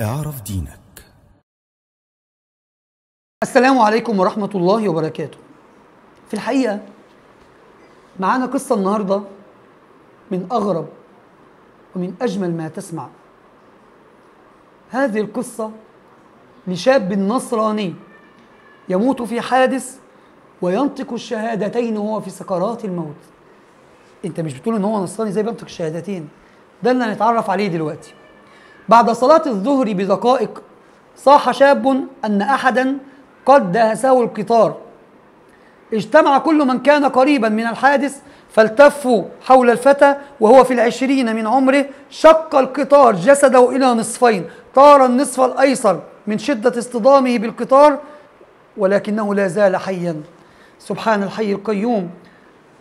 اعرف دينك السلام عليكم ورحمة الله وبركاته. في الحقيقة معانا قصة النهاردة من أغرب ومن أجمل ما تسمع. هذه القصة لشاب نصراني يموت في حادث وينطق الشهادتين وهو في سكرات الموت. أنت مش بتقول إن هو نصراني زي بينطق الشهادتين. ده اللي هنتعرف عليه دلوقتي. بعد صلاة الظهر بدقائق صاح شاب أن أحدا قد دهسه القطار. اجتمع كل من كان قريبا من الحادث فالتفوا حول الفتى وهو في العشرين من عمره شق القطار جسده إلى نصفين طار النصف الأيسر من شدة اصطدامه بالقطار ولكنه لا زال حيا. سبحان الحي القيوم.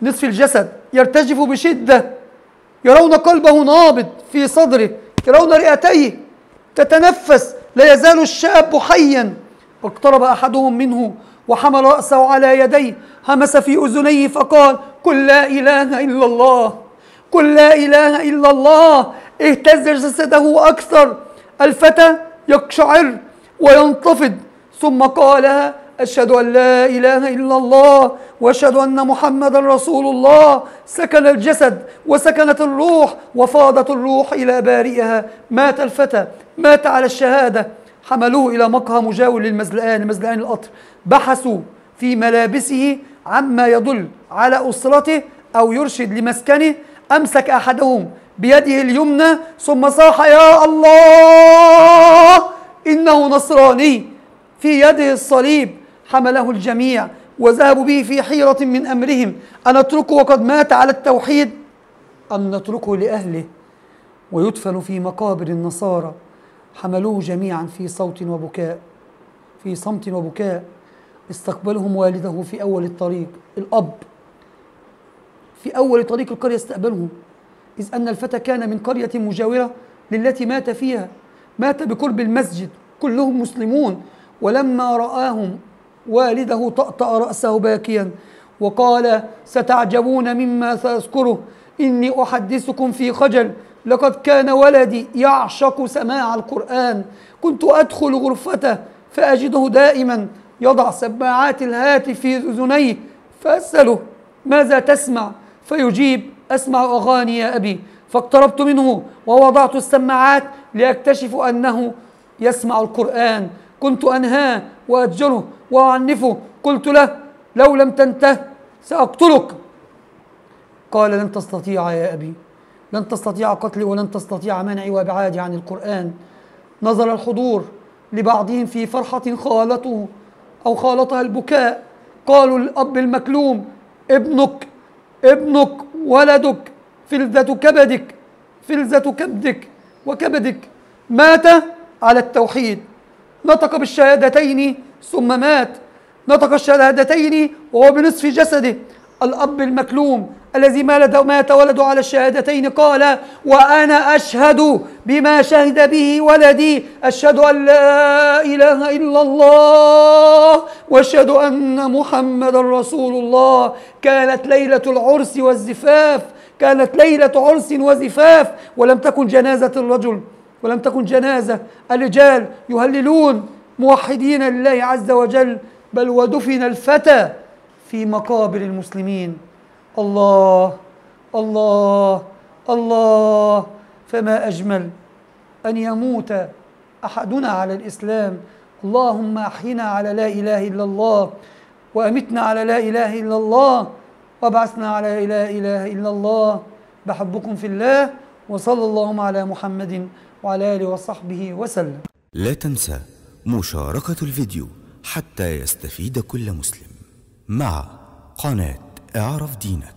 نصف الجسد يرتجف بشدة يرون قلبه نابض في صدره. يرون رئتيه تتنفس لا يزال الشاب حيا. واقترب أحدهم منه وحمل رأسه على يديه همس في أذنيه فقال قل لا إله إلا الله قل لا إله إلا الله اهتز جسده أكثر الفتى يقشعر وينتفض. ثم قالها أشهد أن لا إله إلا الله وأشهد أن محمدا رسول الله. سكن الجسد وسكنت الروح وفاضت الروح إلى بارئها. مات الفتى مات على الشهادة. حملوه إلى مقهى مجاور للمزلقان مزلقان القطر. بحثوا في ملابسه عما يدل على أسرته أو يرشد لمسكنه. أمسك أحدهم بيده اليمنى ثم صاح يا الله! إنه نصراني! في يده الصليب. حمله الجميع وذهبوا به في حيرة من أمرهم. أن نتركه وقد مات على التوحيد؟ أم نتركه لأهله ويدفن في مقابر النصارى. حملوه جميعا في صوت وبكاء. في صمت وبكاء. استقبلهم والده في أول الطريق. الأب. في أول طريق القرية استقبلهم. إذ أن الفتى كان من قرية مجاورة للتي مات فيها. مات بقرب المسجد. كلهم مسلمون. ولما رآهم والده طأطأ رأسه باكيا وقال ستعجبون مما سأذكره. إني أحدثكم في خجل. لقد كان ولدي يعشق سماع القرآن. كنت أدخل غرفته فأجده دائما. يضع سماعات الهاتف في أذنيه فأسأله ماذا تسمع؟ فيجيب أسمع أغاني يا أبي. فاقتربت منه ووضعت السماعات لأكتشف أنه يسمع القرآن. كنت أنهاه وأجره. وأعنفه. قلت له لو لم تنته سأقتلك. قال لن تستطيع يا أبي لن تستطيع قتلي ولن تستطيع منعي وأبعادي عن القرآن. نظر الحضور لبعضهم في فرحة خالته أو خالطها البكاء. قالوا الأب المكلوم ابنك ابنك ولدك فلذة كبدك فلذة كبدك وكبدك مات على التوحيد. نطق بالشهادتين ثم مات. نطق الشهادتين وهو بنصف جسده الأب المكلوم الذي مات ولده على الشهادتين قال وأنا أشهد بما شهد به ولدي. أشهد أن لا إله إلا الله. وأشهد أن محمد رسول الله. كانت ليلة العرس والزفاف. كانت ليلة عرس وزفاف. ولم تكن جنازة الرجل. ولم تكن جنازة. الرجال يهللون. موحدين لله عز وجل بل ودفن الفتى في مقابر المسلمين. الله الله الله. فما أجمل أن يموت أحدنا على الإسلام. اللهم أحينا على لا إله إلا الله وأمتنا على لا إله إلا الله وابعثنا على لا إله إلا الله. بحبكم في الله وصلى اللهم على محمد وعلى آله وصحبه وسلم. لا تنسى مشاركة الفيديو حتى يستفيد كل مسلم مع قناة إعرف دينك.